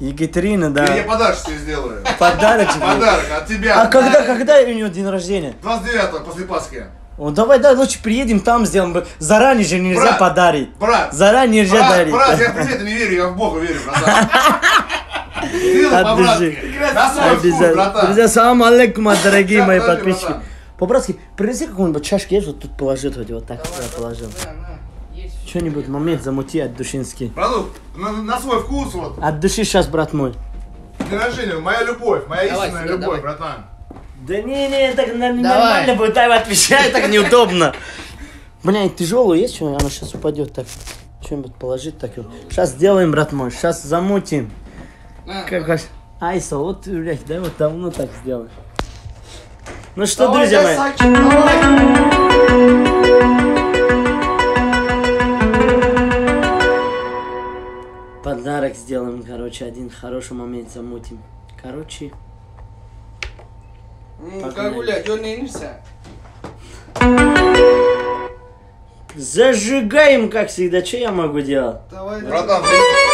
Екатерина, Я да. тебе подарок тебе сделаю. Подарочек. Подарок от тебя. А когда, когда у него день рождения? 29-го, после Пасхи. О, давай, да, лучше приедем, там сделаем. Заранее же нельзя Брат, подарить. Брат, Заранее нельзя брат, дарить. брат, я в приметы не верю, я в Бога верю, братан. Вкус, Обязательно. Друзья, салам алейкум, дорогие мои подписчики. По-братски, принеси какую-нибудь чашку, есть, вот тут положи, вот, вот так я положил. Что-нибудь момент замути от душинский. Братух, на, на свой вкус вот. От души сейчас, брат мой. День рождения, моя любовь, моя Давай, истинная Федор, любовь, давай. братан. Да не, не, так Давай. нормально будет, так отвечай, так неудобно. Бля, тяжелую есть что? Она сейчас упадет так. Что-нибудь положить так. Сейчас сделаем, брат мой, сейчас замутим. Как аж... Айса, вот, блядь, да, вот давно так сделаем. Ну что, Давай, друзья мои, подарок сделаем, короче, один хороший момент замутим. Короче, М, Как гулять, он не нельзя. зажигаем, как всегда. Что я могу делать? Давай, давай. Братан, ты-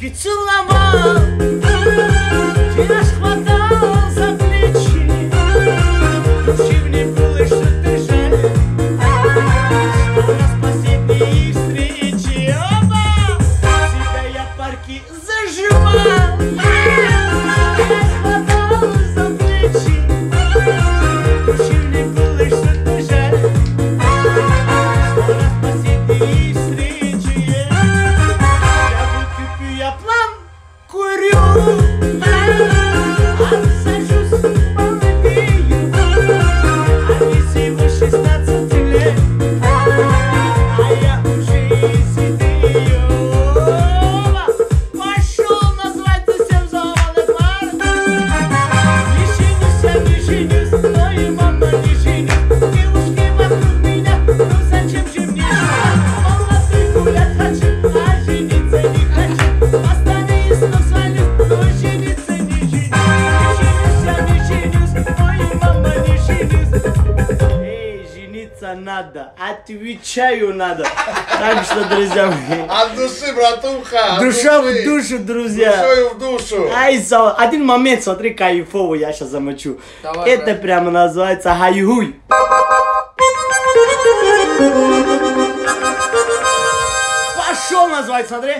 Küçül ama отвечаю надо. Так что, друзья мои. От души, братуха. От Душа души. в душу, друзья. Душою в душу. Ай, сал. Один момент, смотри, кайфово я сейчас замочу. Давай, Это брат. прямо называется хайхуй. Пошел назвать, смотри.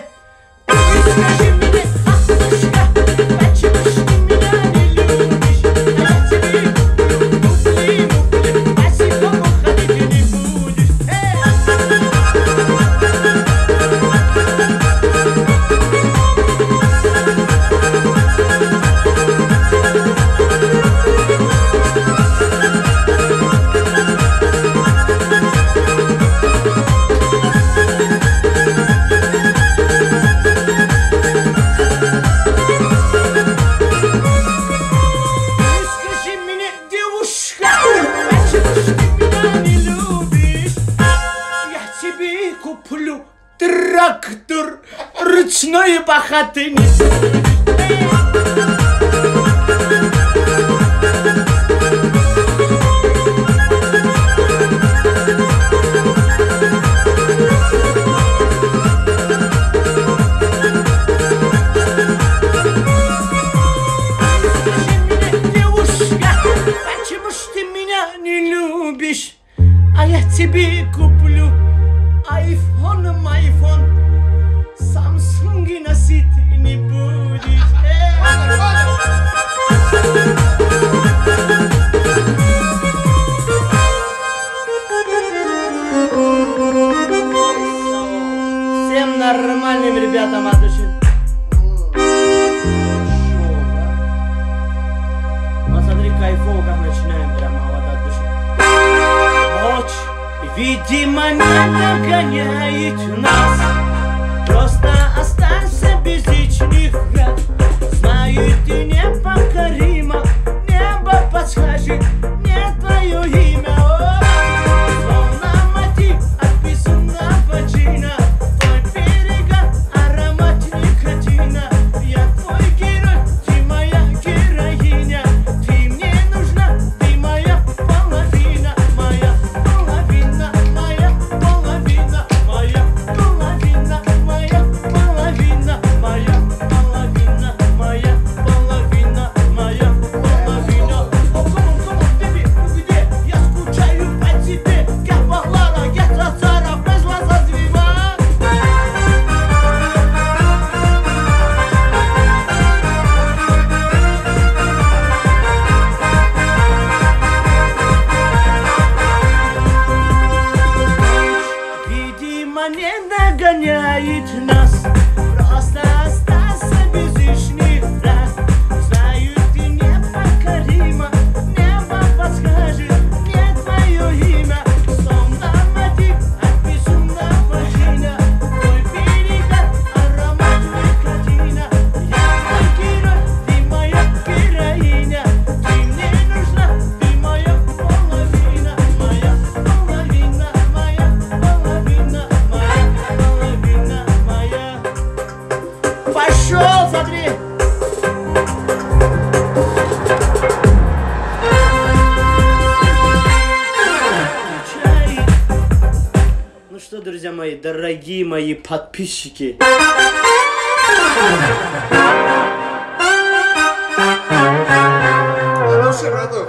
друзья мои, дорогие мои подписчики. Хороший браток.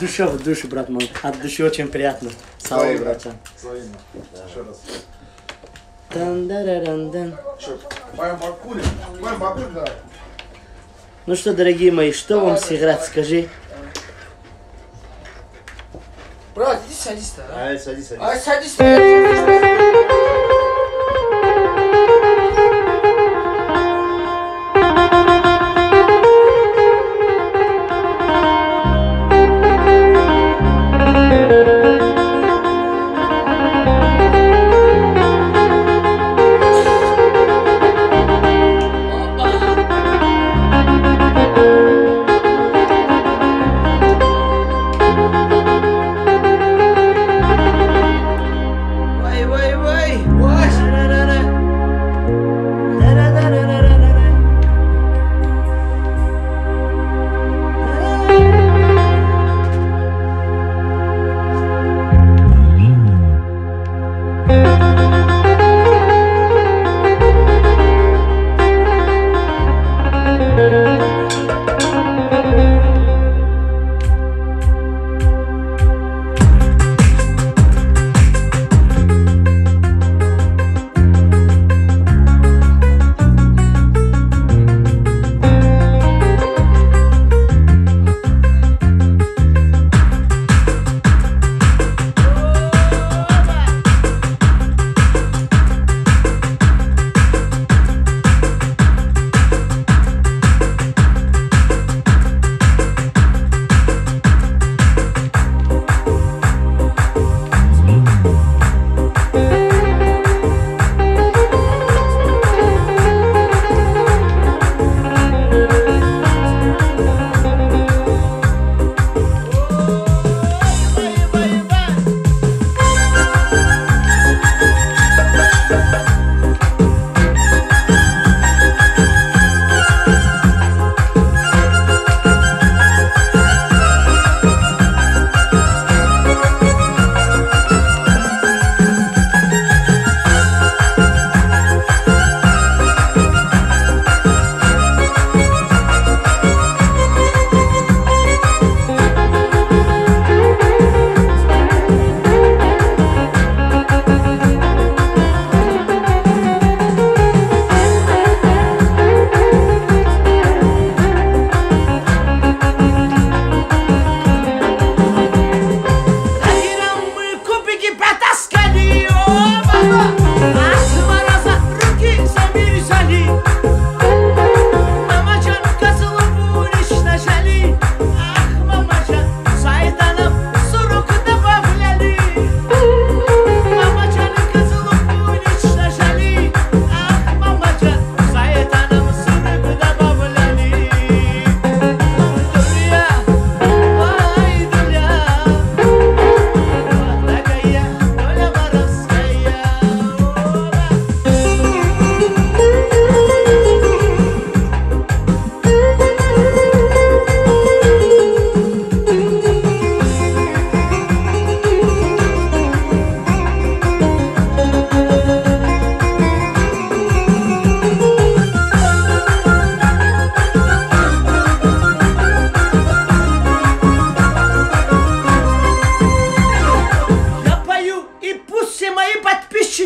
Душа в душу, брат мой. От души очень приятно. Салам, братан. Своим. Еще раз. Дан да да дан дан. Ну что, дорогие мои, что вам сыграть, скажи? Брат, иди садись-то. а. Ай, садись, садись. А, садись-то. Вай,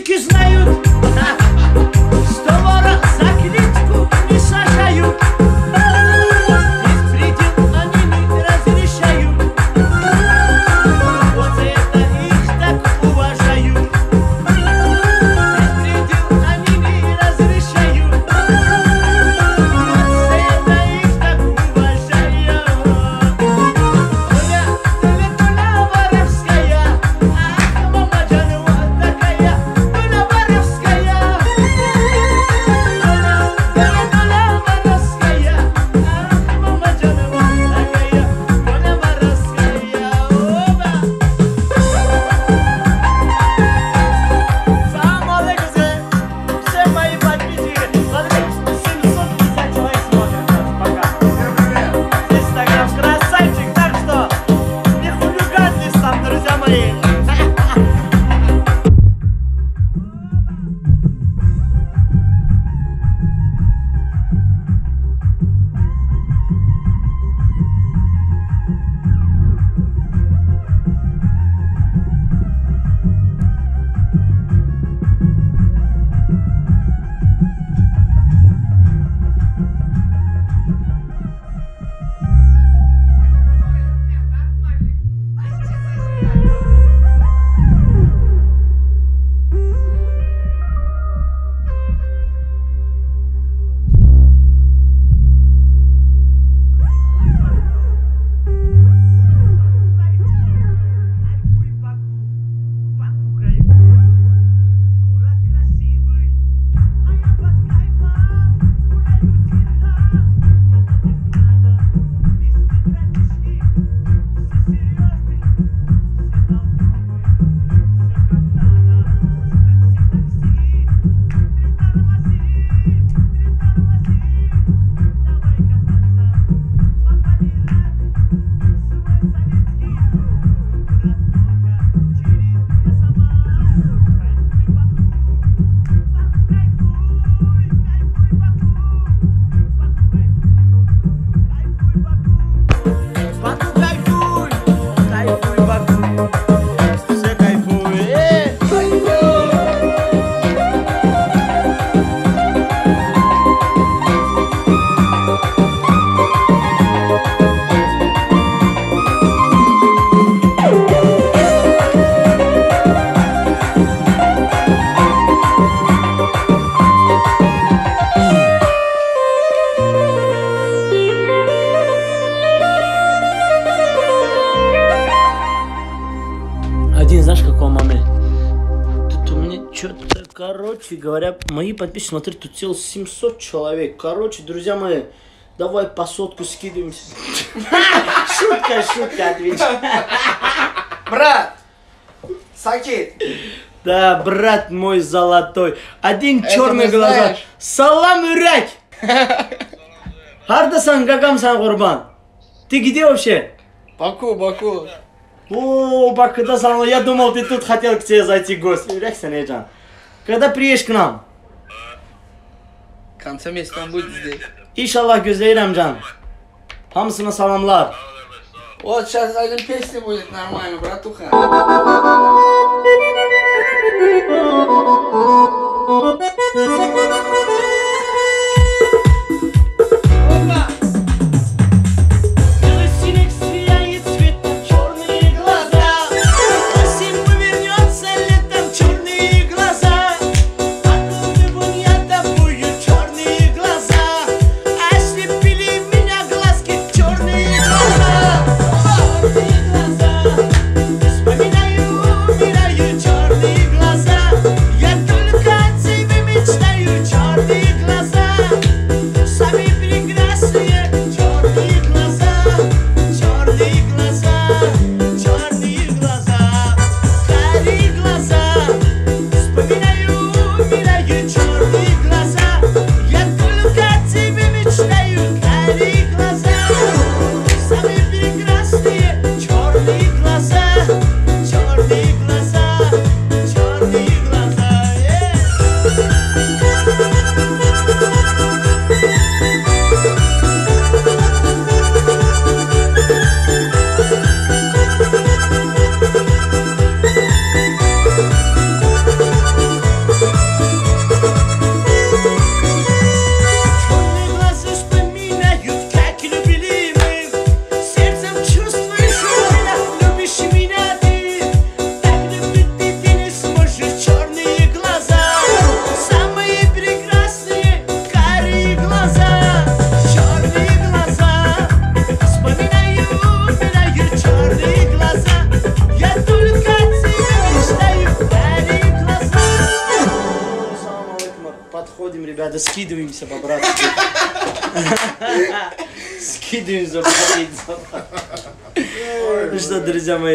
Çünkü знают говоря, мои подписчики, смотри, тут целых 700 человек. Короче, друзья мои, давай по сотку скидываемся. Шутка, шутка, отвечай. Брат! Сакит! Да, брат мой золотой. Один черный глаза. Салам, Юрек! Хардасан, гагамсан, Курбан? Ты где вообще? Баку, Баку. О, Бакыда салам. Я думал, ты тут хотел к тебе зайти в гости. Юрексан, Эджан. Когда приедешь к нам? В конце месяца он будет здесь. İnşallah gözlerim can. Hamısına salamlar. Вот сейчас один песня будет нормально, братуха. Опа!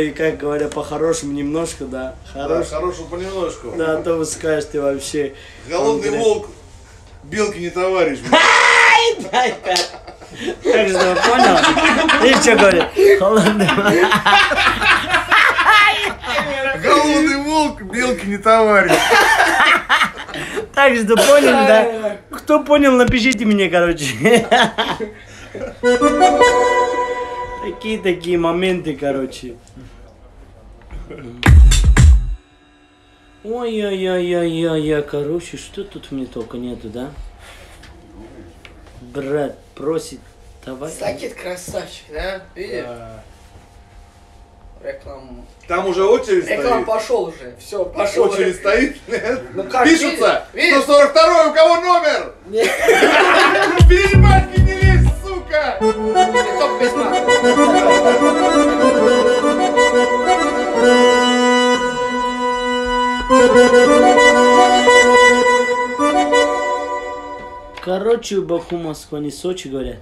Мои, как говоря, по-хорошему немножко, да. Да, Хорош. хорошего понемножку. Да, а то вы скажете вообще. Голодный конкрет- волк, белки не товарищ. Ай, да. Так что, понял? И что говорит? Холодный. Голодный волк, белки не товарищ. Так что, понял, да? Кто понял, напишите мне, короче. Такие-такие моменты, короче. Ой-ой-ой-ой-ой, короче, что тут мне только нету, да? Брат просит, давай. Сакит красавчик, да? Видишь? Рекламу. Там уже очередь Реклам стоит. пошел уже. Все, пошел. Очередь стоит. Ну как, Пишутся. видишь? Видишь? 142 у кого номер? Короче, Баку, Москва, не Сочи, говорят.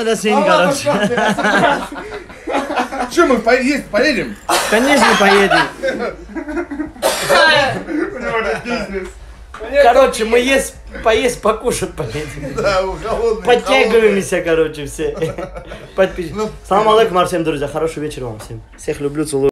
Xoşbəxt eləsin, короче. Что, мы поесть поедем? Конечно, поедем. У него же бизнес. Короче, мы есть, поесть, покушать поедем. Да. Подтягиваемся, короче, все. Подписчики. Салам алейкум, всем, друзья. Хорошего вечера вам всем. Всех люблю, целую.